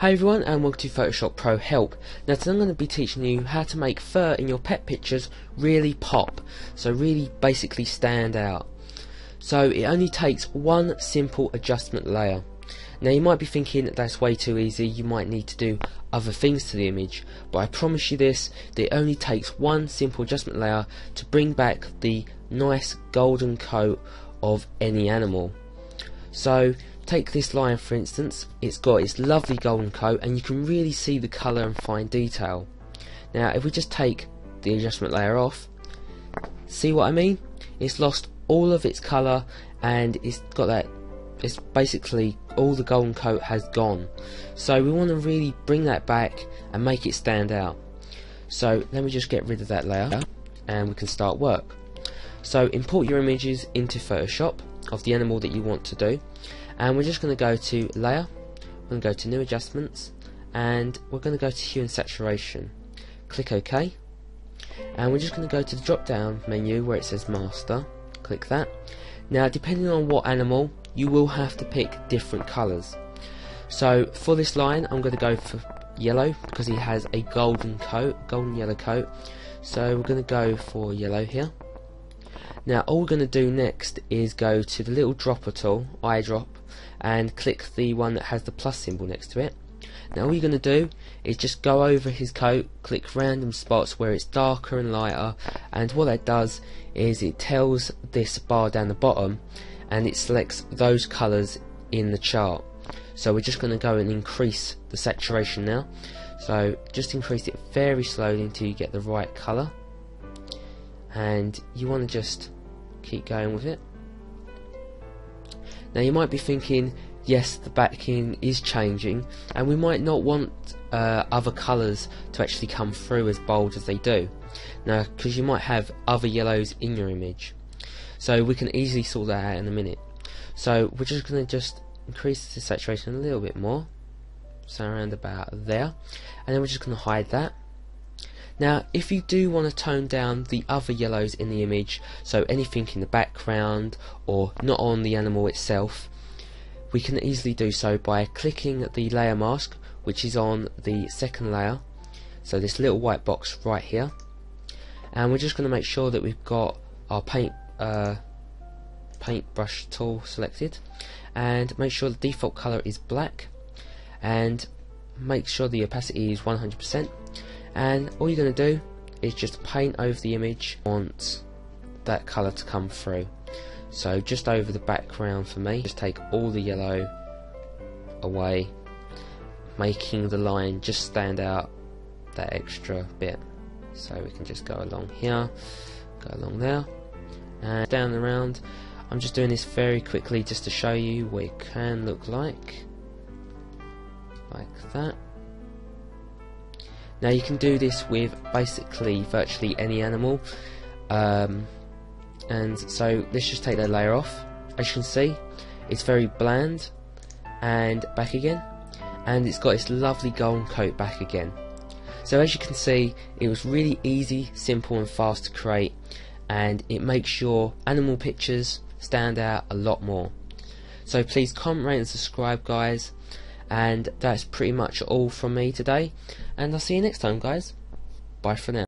Hi everyone and welcome to Photoshop Pro Help. Now today I'm going to be teaching you how to make fur in your pet pictures really pop, so really basically stand out. So it only takes one simple adjustment layer. Now you might be thinking that that's way too easy, you might need to do other things to the image, but I promise you this, that it only takes one simple adjustment layer to bring back the nice golden coat of any animal. So Take this lion for instance, it's got its lovely golden coat and you can really see the colour and fine detail. Now if we just take the adjustment layer off, see what I mean? It's lost all of its colour and it's got that, it's basically all the golden coat has gone. So we want to really bring that back and make it stand out. So let me just get rid of that layer and we can start work. So import your images into Photoshop of the animal that you want to do and we're just going to go to layer we're going to go to new adjustments and we're going to go to hue and saturation. Click OK. And we're just going to go to the drop down menu where it says master. Click that. Now depending on what animal you will have to pick different colors so for this line I'm going to go for yellow because he has a golden coat golden yellow coat. So we're going to go for yellow here now all we're going to do next is go to the little dropper tool, eyedrop, and click the one that has the plus symbol next to it. Now all you're going to do is just go over his coat, click random spots where it's darker and lighter, and what that does is it tells this bar down the bottom and it selects those colours in the chart. So we're just going to go and increase the saturation now. So just increase it very slowly until you get the right colour and you want to just keep going with it. Now you might be thinking, yes, the backing is changing, and we might not want uh, other colours to actually come through as bold as they do. Now, because you might have other yellows in your image. So we can easily sort that out in a minute. So we're just going to just increase the saturation a little bit more. So around about there. And then we're just going to hide that. Now, if you do want to tone down the other yellows in the image, so anything in the background or not on the animal itself, we can easily do so by clicking the layer mask, which is on the second layer, so this little white box right here, and we're just going to make sure that we've got our paint uh, paintbrush tool selected, and make sure the default color is black, and make sure the opacity is 100% and all you're going to do is just paint over the image want that colour to come through. So just over the background for me just take all the yellow away making the line just stand out that extra bit. So we can just go along here go along there and down and around. I'm just doing this very quickly just to show you what it can look like. Like that now you can do this with basically virtually any animal um, and so let's just take that layer off. As you can see it's very bland and back again and it's got its lovely golden coat back again. So as you can see it was really easy simple and fast to create and it makes your animal pictures stand out a lot more. So please comment rate and subscribe guys and that's pretty much all from me today. And I'll see you next time, guys. Bye for now.